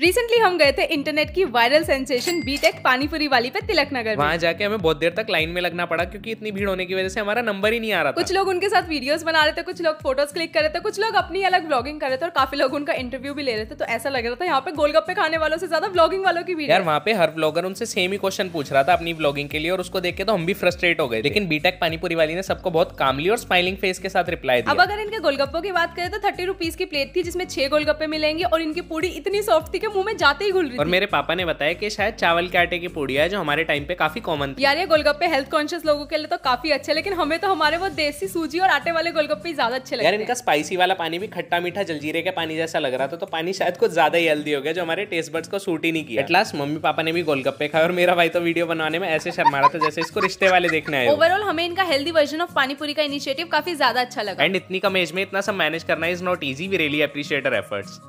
Recently हम गए थे इंटरनेट की वायरल सेंसेशन बीटेक पानीपुरी वाली पे तिलक नगर वहाँ जाके हमें बहुत देर तक लाइन में लगना पड़ा क्योंकि इतनी भीड़ होने की वजह से हमारा नंबर ही नहीं आ रहा था। कुछ लोग उनके साथ वीडियोस बना रहे थे कुछ लोग फ़ोटोज़ क्लिक कर रहे थे कुछ लोग अपनी अलग ब्लॉगिंग कर रहे थे और काफ़ी लोग उनका इंटरव्यू भी ले रहे थे तो ऐसा लग रहा था यहाँ पे गोलगप्पे खाने वालों से ज़्यादा ब्लॉगिंग वालों की भीड़ यार वहाँ पे हर ब्लॉगर उनसे सेम ही क्वेश्चन पूछ रहा था अपनी ब्लॉगिंग के लिए और उसको देख के तो हम भी फ्रस्ट्रेट हो गए लेकिन बीटेक पानीपुरी वाली ने सबको बहुत कामली और स्माइलिंग फेस के साथ रिप्लाई अब अगर इनके गोलगप्पों की बात करें तो थर्टी रुपीज़ की प्लेट थी जिसमें छह गोलगप्पे मिलेंगे और इनकी पूरी इतनी सॉफ्ट थी कि मुँह में जाते ही घुल रही और मेरे पापा ने बताया कि शायद चावल के आटे की पूड़ी है जो हमारे टाइम पे काफ़ी कॉमन थी। यार ये गोलगप्पे हेल्थ कॉन्शियस लोगों के लिए तो काफ़ी अच्छे लेकिन हमें तो हमारे वो देसी सूजी और आटे वाले गोलगप्पे ज़्यादा अच्छे लगे यार इनका स्पाइसी वाला पानी भी खट्टा मीठा जलजीरे के पानी जैसा लग रहा था तो पानी शायद कुछ ज़्यादा ही हेल्दी हो गया जो हमारे टेस्ट बर्ड्स को सूट ही नहीं किया। एटलास्ट मम्मी पापा ने भी गोलगप्पे खाए और मेरा भाई तो वीडियो बनाने में ऐसे शर्मा रहा था जैसे इसको रिश्ते वाले देखने आए ओवरऑल हमें इनका हेल्दी वर्जन ऑफ़ पानीपुरी का इनिशिएटिव काफ़ी ज़्यादा अच्छा लगा। एंड इतनी कम एज में इतना सब मैनेज करना is not easy we really appreciate efforts